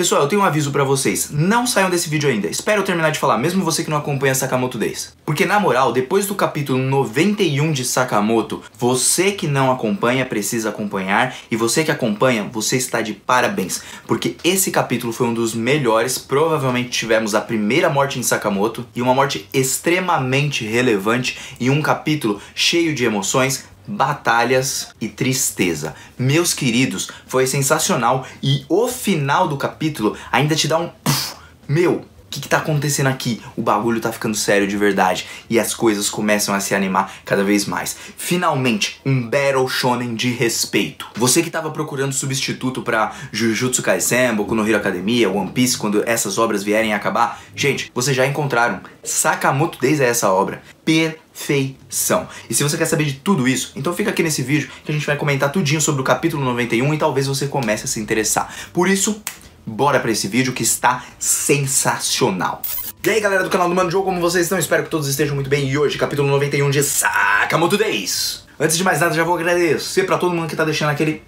Pessoal, eu tenho um aviso pra vocês. Não saiam desse vídeo ainda. Espero eu terminar de falar, mesmo você que não acompanha Sakamoto Days. Porque na moral, depois do capítulo 91 de Sakamoto, você que não acompanha precisa acompanhar e você que acompanha, você está de parabéns, porque esse capítulo foi um dos melhores. Provavelmente tivemos a primeira morte em Sakamoto e uma morte extremamente relevante e um capítulo cheio de emoções, batalhas e tristeza. Meus queridos, foi sensacional e o final do capítulo ainda te dá um meu, o que, que tá acontecendo aqui? O bagulho tá ficando sério de verdade e as coisas começam a se animar cada vez mais. Finalmente, um Battle Shonen de respeito. Você que tava procurando substituto para Jujutsu Kaisen, Boku no Hero Academia, One Piece, quando essas obras vierem a acabar, gente, vocês já encontraram. Sakamoto desde essa obra. Perfeição. E se você quer saber de tudo isso, então fica aqui nesse vídeo que a gente vai comentar tudinho sobre o capítulo 91 e talvez você comece a se interessar. Por isso, bora para esse vídeo que está sensacional. E aí galera do canal do Mano Jogo, como vocês estão? Espero que todos estejam muito bem. E hoje, capítulo 91 de Sakamoto Days. Antes de mais nada, já vou agradecer para todo mundo que tá deixando aquele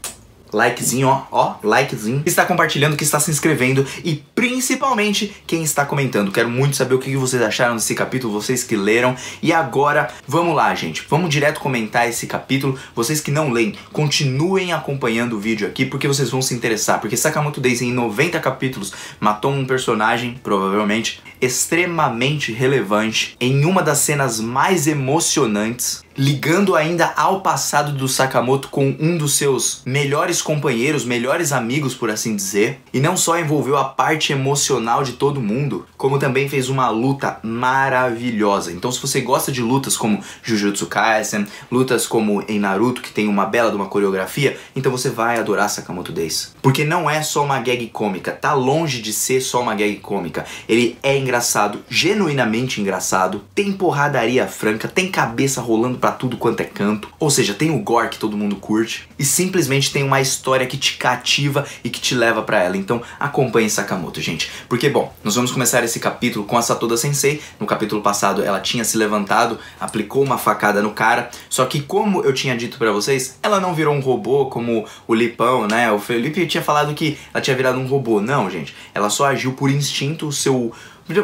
likezinho, ó, ó, likezinho, que está compartilhando, que está se inscrevendo e principalmente quem está comentando. Quero muito saber o que vocês acharam desse capítulo, vocês que leram. E agora, vamos lá, gente. Vamos direto comentar esse capítulo. Vocês que não leem, continuem acompanhando o vídeo aqui porque vocês vão se interessar. Porque Sakamoto Days em 90 capítulos matou um personagem, provavelmente, extremamente relevante em uma das cenas mais emocionantes ligando ainda ao passado do Sakamoto com um dos seus melhores companheiros, melhores amigos, por assim dizer, e não só envolveu a parte emocional de todo mundo, como também fez uma luta maravilhosa. Então, se você gosta de lutas como Jujutsu Kaisen, lutas como em Naruto, que tem uma bela de uma coreografia, então você vai adorar Sakamoto Days. Porque não é só uma gag cômica, tá longe de ser só uma gag cômica. Ele é engraçado, genuinamente engraçado, tem porradaria franca, tem cabeça rolando para tudo quanto é canto. Ou seja, tem o gore que todo mundo curte e simplesmente tem uma história que te cativa e que te leva para ela. Então, acompanhe Sakamoto, gente. Porque bom, nós vamos começar esse capítulo com a Satoda Sensei. No capítulo passado, ela tinha se levantado, aplicou uma facada no cara, só que como eu tinha dito para vocês, ela não virou um robô como o Lipão, né? O Felipe tinha falado que ela tinha virado um robô. Não, gente. Ela só agiu por instinto, o seu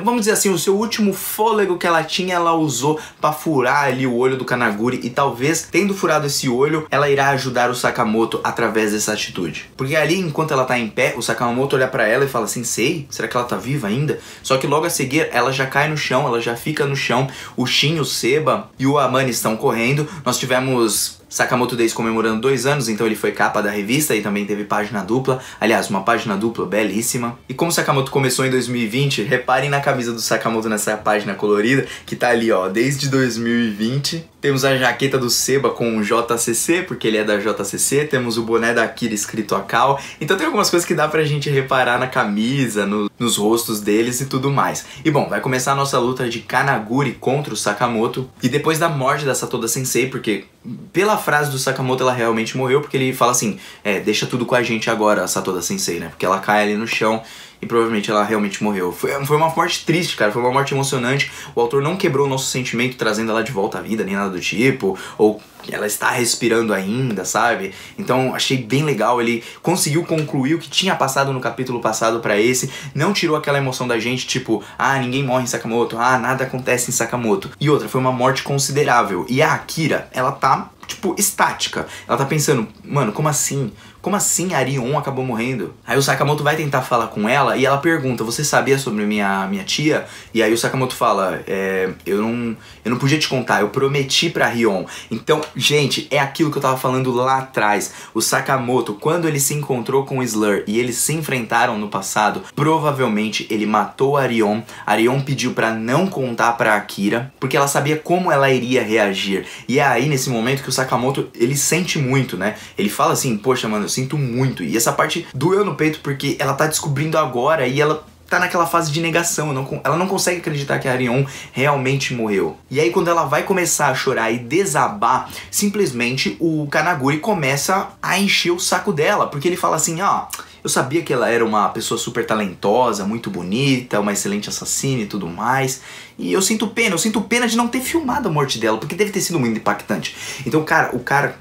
vamos dizer assim, o seu último fôlego que ela tinha, ela usou para furar ali o olho do Kanaguri e talvez, tendo furado esse olho, ela irá ajudar o Sakamoto através dessa atitude. Porque ali, enquanto ela tá em pé, o Sakamoto olha para ela e fala assim, sei, será que ela tá viva ainda? Só que logo a seguir, ela já cai no chão, ela já fica no chão, o Shin, o Seba e o Amani estão correndo, nós tivemos Sakamoto Days comemorando dois anos, então ele foi capa da revista e também teve página dupla. Aliás, uma página dupla belíssima. E como Sakamoto começou em 2020, reparem na camisa do Sakamoto nessa página colorida, que tá ali, ó, desde 2020. Temos a jaqueta do Seba com o JCC, porque ele é da JCC. Temos o boné da Akira escrito Akal. Então tem algumas coisas que dá pra gente reparar na camisa, no, nos rostos deles e tudo mais. E bom, vai começar a nossa luta de Kanaguri contra o Sakamoto. E depois da morte da Satoda Sensei, porque pela frase do Sakamoto ela realmente morreu, porque ele fala assim, é, deixa tudo com a gente agora, a Satoda Sensei, né? Porque ela cai ali no chão e provavelmente ela realmente morreu. Foi, foi uma morte triste, cara, foi uma morte emocionante. O autor não quebrou o nosso sentimento trazendo ela de volta à vida, nem nada do tipo, ou ela está respirando ainda, sabe? Então achei bem legal, ele conseguiu concluir o que tinha passado no capítulo passado para esse, não tirou aquela emoção da gente, tipo, ah, ninguém morre em Sakamoto, ah, nada acontece em Sakamoto. E outra, foi uma morte considerável. E a Akira, ela tá tipo, estática. Ela tá pensando, mano, como assim? Como assim a Arion acabou morrendo? Aí o Sakamoto vai tentar falar com ela e ela pergunta: Você sabia sobre minha, minha tia? E aí o Sakamoto fala: é, eu, não, eu não podia te contar, eu prometi pra Rion. Então, gente, é aquilo que eu tava falando lá atrás. O Sakamoto, quando ele se encontrou com o Slur e eles se enfrentaram no passado, provavelmente ele matou a Arion. A Arion pediu para não contar pra Akira, porque ela sabia como ela iria reagir. E é aí, nesse momento, que o Sakamoto ele sente muito, né? Ele fala assim: Poxa, mano eu sinto muito. E essa parte doeu no peito porque ela tá descobrindo agora e ela tá naquela fase de negação, não, ela não consegue acreditar que a Arion realmente morreu. E aí quando ela vai começar a chorar e desabar, simplesmente o Kanaguri começa a encher o saco dela, porque ele fala assim, ah, eu sabia que ela era uma pessoa super talentosa, muito bonita, uma excelente assassina e tudo mais. E eu sinto pena, eu sinto pena de não ter filmado a morte dela, porque deve ter sido muito impactante. Então, cara, o cara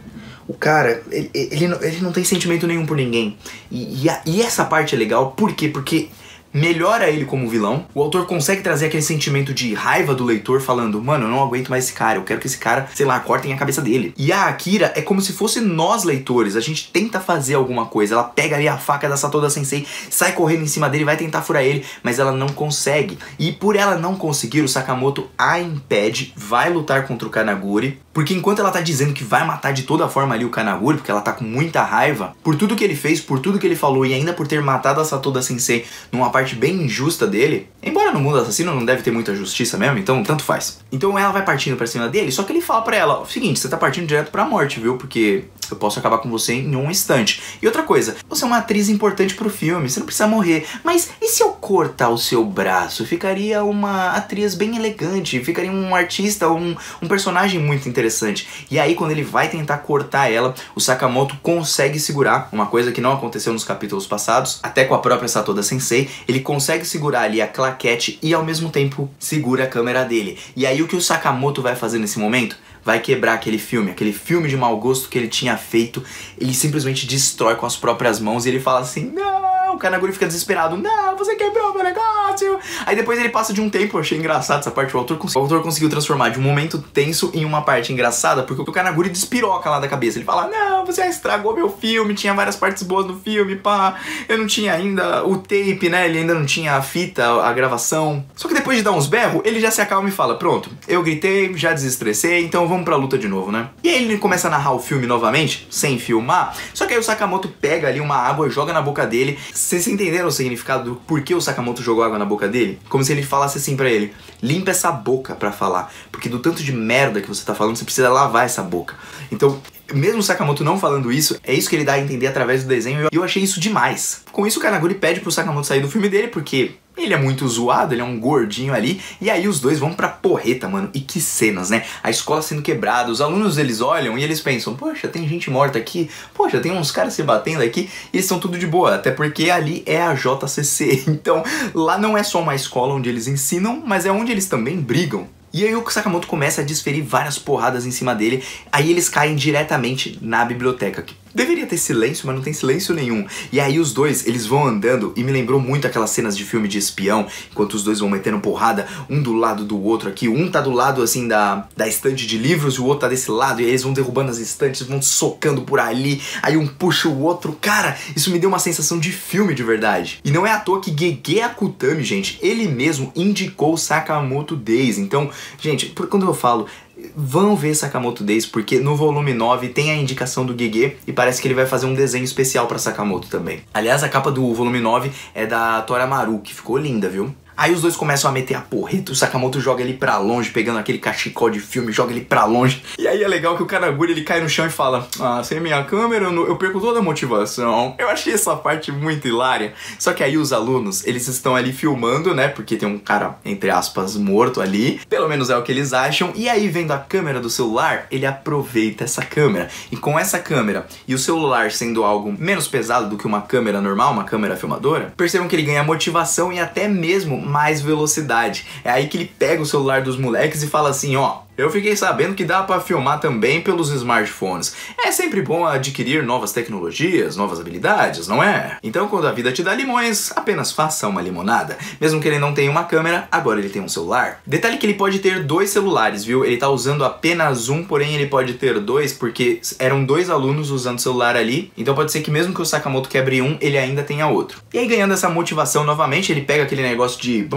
O cara, ele, ele, ele não tem sentimento nenhum por ninguém. E, e, a, e essa parte é legal, por quê? Porque melhora ele como vilão. O autor consegue trazer aquele sentimento de raiva do leitor, falando: Mano, eu não aguento mais esse cara, eu quero que esse cara, sei lá, cortem a cabeça dele. E a Akira é como se fosse nós, leitores. A gente tenta fazer alguma coisa. Ela pega ali a faca da Satoda Sensei, sai correndo em cima dele, vai tentar furar ele, mas ela não consegue. E por ela não conseguir, o Sakamoto a impede, vai lutar contra o Kanaguri. Porque enquanto ela tá dizendo que vai matar de toda forma ali o Kanaguri, porque ela tá com muita raiva, por tudo que ele fez, por tudo que ele falou e ainda por ter matado a Satoda Sensei numa parte bem injusta dele, embora no mundo assassino não deve ter muita justiça mesmo, então tanto faz. Então ela vai partindo para cima dele, só que ele fala para ela: o seguinte, você tá partindo direto pra morte, viu? Porque eu posso acabar com você em um instante. E outra coisa, você é uma atriz importante pro filme, você não precisa morrer. Mas e se eu cortar o seu braço? Ficaria uma atriz bem elegante, ficaria um artista, um, um personagem muito interessante. E aí, quando ele vai tentar cortar ela, o Sakamoto consegue segurar, uma coisa que não aconteceu nos capítulos passados, até com a própria Satoda Sensei, ele consegue segurar ali a claquete e ao mesmo tempo segura a câmera dele. E aí, o que o Sakamoto vai fazer nesse momento? vai quebrar aquele filme, aquele filme de mau gosto que ele tinha feito, ele simplesmente destrói com as próprias mãos e ele fala assim: "Não, o Kanaguri fica desesperado. Não, você quebrou meu negócio. Aí depois ele passa de um tempo, eu achei engraçado essa parte. O autor, o autor conseguiu transformar de um momento tenso em uma parte engraçada, porque o Kanaguri despiroca lá da cabeça. Ele fala: Não, você estragou meu filme, tinha várias partes boas no filme, pá. Eu não tinha ainda o tape, né? Ele ainda não tinha a fita, a gravação. Só que depois de dar uns berros, ele já se acalma e fala: Pronto, eu gritei, já desestressei, então vamos pra luta de novo, né? E aí ele começa a narrar o filme novamente, sem filmar. Só que aí o Sakamoto pega ali uma água, joga na boca dele vocês entenderam o significado do porquê o Sakamoto jogou água na boca dele? Como se ele falasse assim para ele: limpa essa boca para falar, porque do tanto de merda que você tá falando, você precisa lavar essa boca. Então, mesmo Sakamoto não falando isso, é isso que ele dá a entender através do desenho e eu achei isso demais. Com isso, o Kanaguri pede pro Sakamoto sair do filme dele porque ele é muito zoado, ele é um gordinho ali. E aí os dois vão pra porreta, mano. E que cenas, né? A escola sendo quebrada, os alunos eles olham e eles pensam: Poxa, tem gente morta aqui. Poxa, tem uns caras se batendo aqui. E eles estão tudo de boa. Até porque ali é a JCC. Então lá não é só uma escola onde eles ensinam, mas é onde eles também brigam. E aí o Sakamoto começa a desferir várias porradas em cima dele, aí eles caem diretamente na biblioteca, que Deveria ter silêncio, mas não tem silêncio nenhum. E aí os dois, eles vão andando e me lembrou muito aquelas cenas de filme de espião, enquanto os dois vão metendo porrada, um do lado do outro aqui. Um tá do lado assim da, da estante de livros e o outro tá desse lado, e eles vão derrubando as estantes, vão socando por ali, aí um puxa o outro. Cara, isso me deu uma sensação de filme de verdade. E não é à toa que Gege Akutami, gente, ele mesmo indicou Sakamoto Days. Então, gente, por quando eu falo vão ver Sakamoto Days, porque no volume 9 tem a indicação do Gege e parece que ele vai fazer um desenho especial para Sakamoto também. Aliás, a capa do volume 9 é da Tora Maru, que ficou linda, viu? Aí os dois começam a meter a porreta, o Sakamoto joga ele pra longe, pegando aquele cachecol de filme, joga ele pra longe. E aí é legal que o Kanaguri ele cai no chão e fala: Ah, sem minha câmera eu perco toda a motivação. Eu achei essa parte muito hilária. Só que aí os alunos, eles estão ali filmando, né? Porque tem um cara, entre aspas, morto ali. Pelo menos é o que eles acham. E aí, vendo a câmera do celular, ele aproveita essa câmera. E com essa câmera e o celular sendo algo menos pesado do que uma câmera normal, uma câmera filmadora, percebam que ele ganha motivação e até mesmo mais velocidade. É aí que ele pega o celular dos moleques e fala assim, ó, eu fiquei sabendo que dá para filmar também pelos smartphones. É sempre bom adquirir novas tecnologias, novas habilidades, não é? Então, quando a vida te dá limões, apenas faça uma limonada. Mesmo que ele não tenha uma câmera, agora ele tem um celular. Detalhe que ele pode ter dois celulares, viu? Ele tá usando apenas um, porém ele pode ter dois, porque eram dois alunos usando o celular ali. Então pode ser que mesmo que o Sakamoto quebre um, ele ainda tenha outro. E aí, ganhando essa motivação novamente, ele pega aquele negócio de,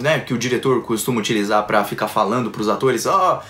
né, que o diretor costuma utilizar para ficar falando pros atores, ó, oh,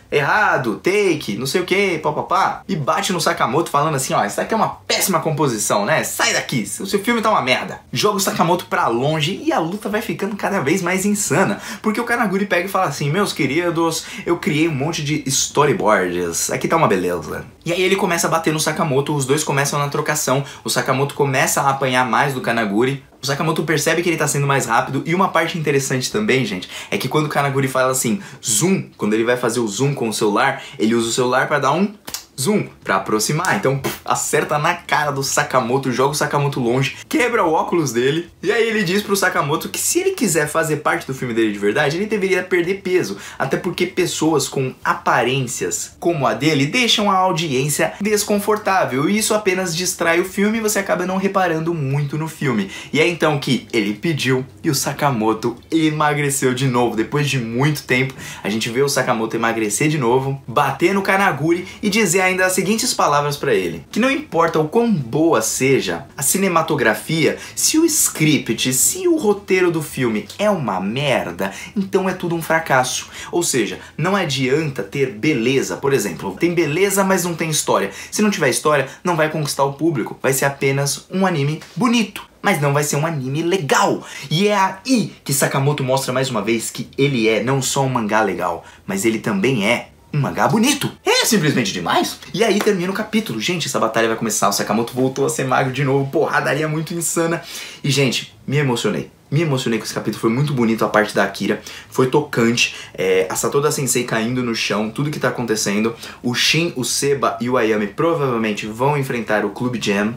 errado, take, não sei o que, papapá, e bate no Sakamoto falando assim, ó, isso daqui é uma péssima composição, né? Sai daqui, o seu filme tá uma merda. Joga o Sakamoto pra longe e a luta vai ficando cada vez mais insana, porque o Kanaguri pega e fala assim, meus queridos, eu criei um monte de storyboards, aqui tá uma beleza. E aí ele começa a bater no Sakamoto, os dois começam na trocação, o Sakamoto começa a apanhar mais do Kanaguri, o Sakamoto percebe que ele tá sendo mais rápido e uma parte interessante também, gente, é que quando o Kanaguri fala assim, zoom, quando ele vai fazer o zoom com o celular, ele usa o celular para dar um zoom, pra aproximar. Então, acerta na cara do Sakamoto, joga o Sakamoto longe, quebra o óculos dele. E aí ele diz pro Sakamoto que se ele quiser fazer parte do filme dele de verdade, ele deveria perder peso. Até porque pessoas com aparências como a dele deixam a audiência desconfortável. E isso apenas distrai o filme e você acaba não reparando muito no filme. E é então que ele pediu e o Sakamoto emagreceu de novo. Depois de muito tempo, a gente vê o Sakamoto emagrecer de novo, bater no Kanaguri e dizer ainda as seguintes palavras para ele: que não importa o quão boa seja a cinematografia, se o script, se o roteiro do filme é uma merda, então é tudo um fracasso. Ou seja, não adianta ter beleza, por exemplo, tem beleza, mas não tem história. Se não tiver história, não vai conquistar o público, vai ser apenas um anime bonito mas não vai ser um anime legal. E é aí que Sakamoto mostra mais uma vez que ele é não só um mangá legal, mas ele também é um mangá bonito. É simplesmente demais. E aí termina o capítulo. Gente, essa batalha vai começar. O Sakamoto voltou a ser magro de novo. Porradaria muito insana. E, gente, me emocionei me emocionei com esse capítulo, foi muito bonito a parte da Akira, foi tocante, é, a Satoda Sensei caindo no chão, tudo que tá acontecendo, o Shin, o Seba e o Ayame provavelmente vão enfrentar o Club Jam,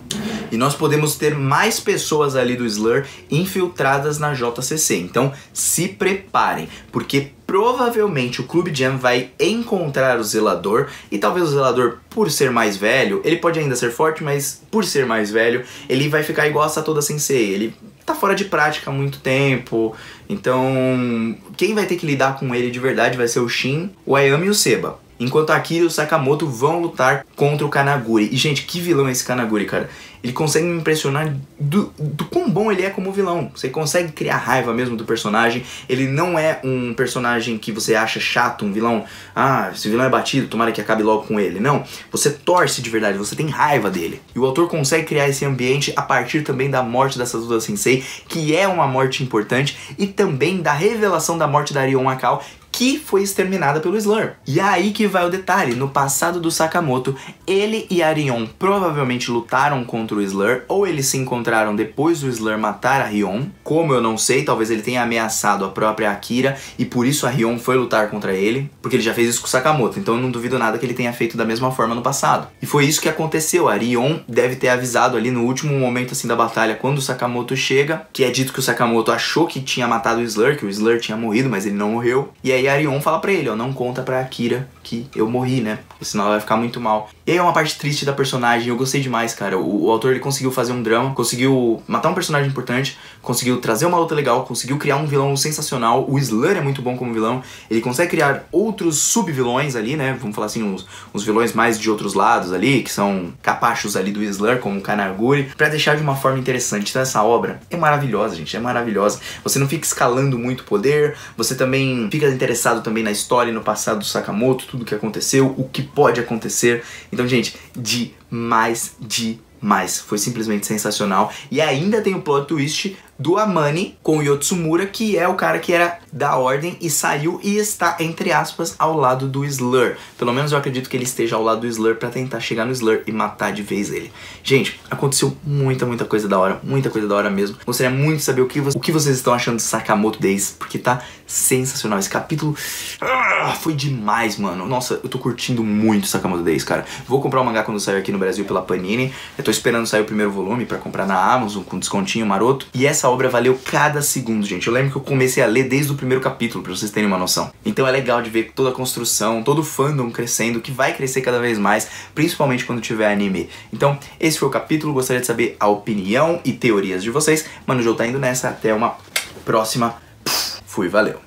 e nós podemos ter mais pessoas ali do Slur infiltradas na JCC, então se preparem, porque provavelmente o Clube Jam vai encontrar o Zelador. E talvez o Zelador, por ser mais velho, ele pode ainda ser forte, mas por ser mais velho, ele vai ficar igual a Satoda Sensei, ele tá fora de prática há muito tempo. Então, quem vai ter que lidar com ele de verdade vai ser o Shin, o Ayami e o Seba. Enquanto Akira e o Sakamoto vão lutar contra o Kanaguri. E, gente, que vilão é esse Kanaguri, cara? Ele consegue me impressionar do, do quão bom ele é como vilão. Você consegue criar raiva mesmo do personagem. Ele não é um personagem que você acha chato, um vilão. Ah, esse vilão é batido, tomara que acabe logo com ele. Não. Você torce de verdade, você tem raiva dele. E o autor consegue criar esse ambiente a partir também da morte da Sasuda Sensei, que é uma morte importante, e também da revelação da morte da Arion Akao, que foi exterminada pelo Slur. E é aí que vai o detalhe, no passado do Sakamoto, ele e Arion provavelmente lutaram contra o Slur, ou eles se encontraram depois do Slur matar a Rion. Como eu não sei, talvez ele tenha ameaçado a própria Akira, e por isso a Rion foi lutar contra ele, porque ele já fez isso com o Sakamoto, então eu não duvido nada que ele tenha feito da mesma forma no passado. E foi isso que aconteceu, a Rion deve ter avisado ali no último momento assim da batalha, quando o Sakamoto chega, que é dito que o Sakamoto achou que tinha matado o Slur, que o Slur tinha morrido, mas ele não morreu, e aí aí Arion fala pra ele, ó, não conta pra Akira que eu morri, né? Porque senão ela vai ficar muito mal. E aí é uma parte triste da personagem, eu gostei demais, cara. O, o, autor ele conseguiu fazer um drama, conseguiu matar um personagem importante, conseguiu trazer uma luta legal, conseguiu criar um vilão sensacional. O Slur é muito bom como vilão. Ele consegue criar outros sub-vilões ali, né? Vamos falar assim, uns, uns vilões mais de outros lados ali, que são capachos ali do Slur, como o Kanaguri, para deixar de uma forma interessante. Então essa obra é maravilhosa, gente, é maravilhosa. Você não fica escalando muito poder, você também fica interessado também na história e no passado do Sakamoto, tudo que aconteceu, o que pode acontecer. Então, gente, demais, demais. Foi simplesmente sensacional. E ainda tem o plot twist do Amani com o Yotsumura, que é o cara que era da ordem e saiu e está, entre aspas, ao lado do Slur. Pelo menos eu acredito que ele esteja ao lado do Slur para tentar chegar no Slur e matar de vez ele. Gente, aconteceu muita, muita coisa da hora, muita coisa da hora mesmo. Gostaria muito de saber o que, o que vocês estão achando de Sakamoto Days, porque tá sensacional. Esse capítulo ah, foi demais, mano. Nossa, eu tô curtindo muito Sakamoto Days, cara. Vou comprar o mangá quando sair aqui no Brasil pela Panini. Eu tô esperando sair o primeiro volume para comprar na Amazon com descontinho maroto. E essa essa obra valeu cada segundo, gente. Eu lembro que eu comecei a ler desde o primeiro capítulo, pra vocês terem uma noção. Então é legal de ver toda a construção, todo o fandom crescendo, que vai crescer cada vez mais, principalmente quando tiver anime. Então, esse foi o capítulo, gostaria de saber a opinião e teorias de vocês. Mano, o jogo tá indo nessa, até uma próxima. Fui, valeu.